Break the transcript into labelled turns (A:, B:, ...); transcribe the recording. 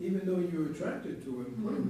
A: even though you're attracted to him, put him